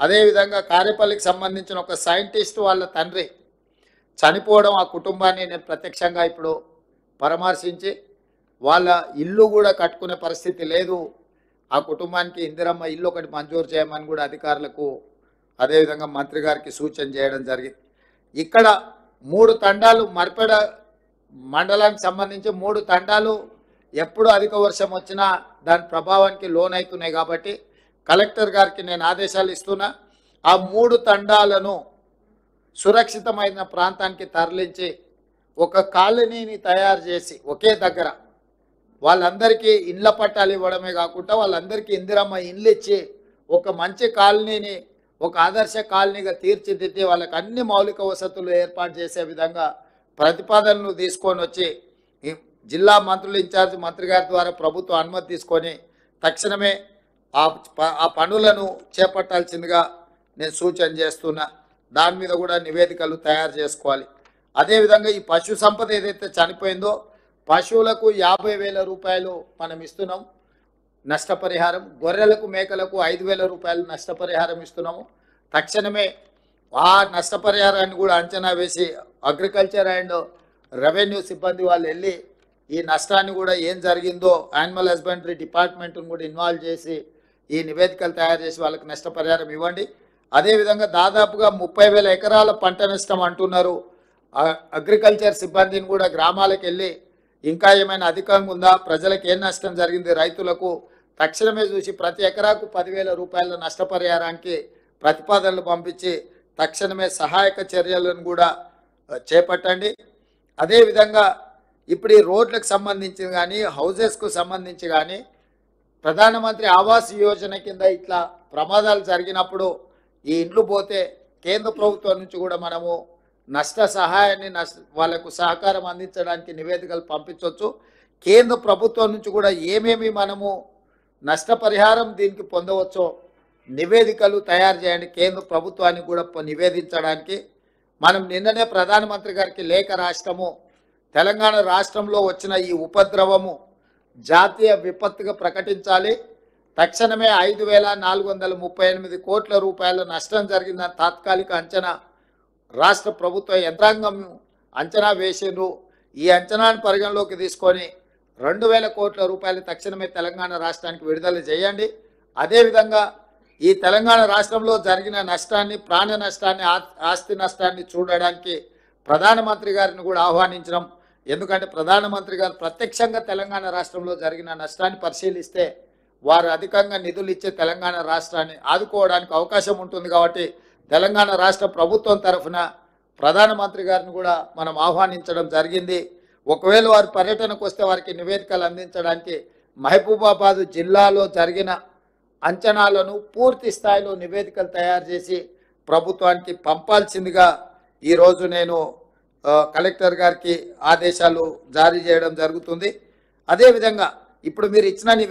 అదేవిధంగా కారేపల్లికి సంబంధించిన ఒక సైంటిస్ట్ వాళ్ళ తండ్రి చనిపోవడం ఆ కుటుంబాన్ని నేను ప్రత్యక్షంగా ఇప్పుడు పరామర్శించి వాళ్ళ ఇల్లు కూడా కట్టుకునే పరిస్థితి లేదు. ఆ కుటుంబానికి ఇందిరమ్మ ఇల్లు ఒకటి మంజూరు చేయమని కూడా అధికారులకు అదేవిధంగా మంత్రి గారికి సూచన చేయడం జరిగింది. ఇక్కడ మూడు తండాలు మర్పెడ మండలానికి సంబంధించి మూడు తండాలు ఎప్పుడు అధిక వర్షం వచ్చినా దాని ప్రభావానికి లోనవుతున్నాయి కాబట్టి కలెక్టర్ గారికి నేను ఆదేశాలు ఇస్తున్నా ఆ మూడు తండాలను సురక్షితమైన ప్రాంతానికి తరలించి ఒక కాలనీని తయారు చేసి ఒకే దగ్గర వాళ్ళందరికీ ఇండ్ల పట్టాలు ఇవ్వడమే కాకుండా వాళ్ళందరికీ ఇందిరమ్మ ఇండ్లు ఇచ్చి ఒక మంచి కాలనీని ఒక ఆదర్శ కాలనీగా తీర్చిదిద్ది వాళ్ళకి అన్ని మౌలిక వసతులు ఏర్పాటు చేసే విధంగా ప్రతిపాదనలు తీసుకొని వచ్చి జిల్లా మంత్రులు ఇన్ఛార్జ్ మంత్రి గారి ద్వారా ప్రభుత్వం అనుమతి తీసుకొని తక్షణమే ఆ ప- ఆ పనులను చేపట్టాల్సిందిగా నేను సూచన చేస్తున్నా. దాని మీద కూడా నివేదికలు తయారు చేసుకోవాలి. అదేవిధంగా ఈ పశు సంపద ఏదైతే చనిపోయిందో పశువులకు యాభై వేల రూపాయలు మనం ఇస్తున్నాం నష్టపరిహారం. గొర్రెలకు మేకలకు ఐదు వేల రూపాయలు నష్టపరిహారం ఇస్తున్నాము. తక్షణమే ఆ నష్టపరిహారాన్ని కూడా అంచనా వేసి అగ్రికల్చర్ అండ్ రెవెన్యూ సిబ్బంది వాళ్ళు వెళ్ళి ఈ నష్టాన్ని కూడా ఏం జరిగిందో యానిమల్ హస్బెండరీ డిపార్ట్మెంట్ను కూడా ఇన్వాల్వ్ చేసి ఈ నివేదికలు తయారు చేసి వాళ్ళకి నష్టపరిహారం ఇవ్వండి. అదేవిధంగా దాదాపుగా ముప్పై వేల ఎకరాల పంట నష్టం అంటున్నారు. అగ్రికల్చర్ సిబ్బందిని కూడా గ్రామాలకు వెళ్ళి ఇంకా ఏమైనా అధికంగా ఉందా ప్రజలకు ఏం నష్టం జరిగింది రైతులకు తక్షణమే చూసి ప్రతి ఎకరాకు పదివేల రూపాయల నష్టపరిహారానికి ప్రతిపాదనలు పంపించి తక్షణమే సహాయక చర్యలను కూడా చేపట్టండి. అదేవిధంగా ఇప్పుడు ఈ రోడ్లకు సంబంధించి కానీ హౌజెస్కు సంబంధించి కానీ ప్రధానమంత్రి ఆవాస్ యోజన కింద ఇట్లా ప్రమాదాలు జరిగినప్పుడు ఈ ఇండ్లు పోతే కేంద్ర ప్రభుత్వం నుంచి కూడా మనము నష్ట సహాయాన్ని నష్ట వాళ్ళకు సహకారం అందించడానికి నివేదికలు పంపించవచ్చు. కేంద్ర ప్రభుత్వం నుంచి కూడా ఏమేమి మనము నష్టపరిహారం దీనికి పొందవచ్చో నివేదికలు తయారు చేయండి. కేంద్ర ప్రభుత్వానికి కూడా నివేదించడానికి. మనం నిన్ననే ప్రధానమంత్రి గారికి లేఖ రాష్ట్రము తెలంగాణ రాష్ట్రంలో వచ్చిన ఈ ఉపద్రవము జాతీయ విపత్తుగా ప్రకటించాలి. తక్షణమే ఐదు వేల నాలుగు వందల ముప్పై ఎనిమిది కోట్ల రూపాయల నష్టం జరిగిందని తాత్కాలిక అంచనా. రాష్ట్ర ప్రభుత్వ యంత్రాంగం అంచనా వేసిండ్రు. ఈ అంచనాను పరిగణలోకి తీసుకొని రెండు వేల కోట్ల రూపాయలు తక్షణమే తెలంగాణ రాష్ట్రానికి విడుదల చేయండి. అదేవిధంగా ఈ తెలంగాణ రాష్ట్రంలో జరిగిన నష్టాన్ని ప్రాణ నష్టాన్ని ఆస్తి నష్టాన్ని చూడడానికి ప్రధానమంత్రి గారిని కూడా ఆహ్వానించడం ఎందుకంటే ప్రధానమంత్రి గారు ప్రత్యక్షంగా తెలంగాణ రాష్ట్రంలో జరిగిన నష్టాన్ని పరిశీలిస్తే వారు అధికంగా నిధులు ఇచ్చే తెలంగాణ రాష్ట్రాన్ని ఆదుకోవడానికి అవకాశం ఉంటుంది కాబట్టి తెలంగాణ రాష్ట్ర ప్రభుత్వం తరఫున ప్రధానమంత్రి గారిని కూడా మనం ఆహ్వానించడం జరిగింది. ఒకవేళ వారు పర్యటనకు వస్తే వారికి నివేదికలు అందించడానికి మహబూబాబాద్ జిల్లాలో జరిగిన అంచనాలను పూర్తి స్థాయిలో నివేదికలు తయారు చేసి ప్రభుత్వానికి పంపాల్సిందిగా ఈరోజు నేను కలెక్టర్ గారికి ఆదేశాలు జారీ చేయడం జరుగుతుంది. అదేవిధంగా ఇప్పుడు మీరు ఇచ్చిన